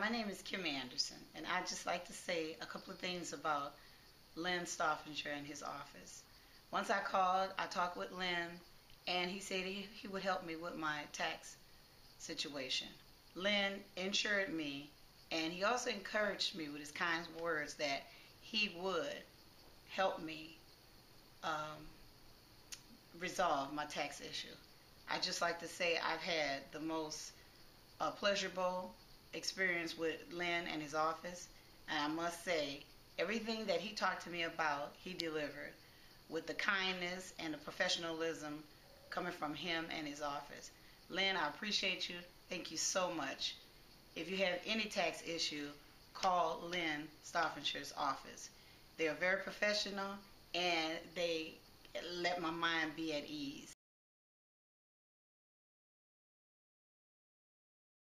my name is Kim Anderson, and I'd just like to say a couple of things about Len Stauffenger and his office. Once I called, I talked with Len, and he said he, he would help me with my tax situation. Len insured me, and he also encouraged me with his kind words that he would help me um, resolve my tax issue. I'd just like to say I've had the most uh, pleasurable experience with Len and his office, and I must say everything that he talked to me about, he delivered with the kindness and the professionalism coming from him and his office. Len, I appreciate you. Thank you so much. If you have any tax issue, call Len Stauffenger's office. They are very professional and they let my mind be at ease.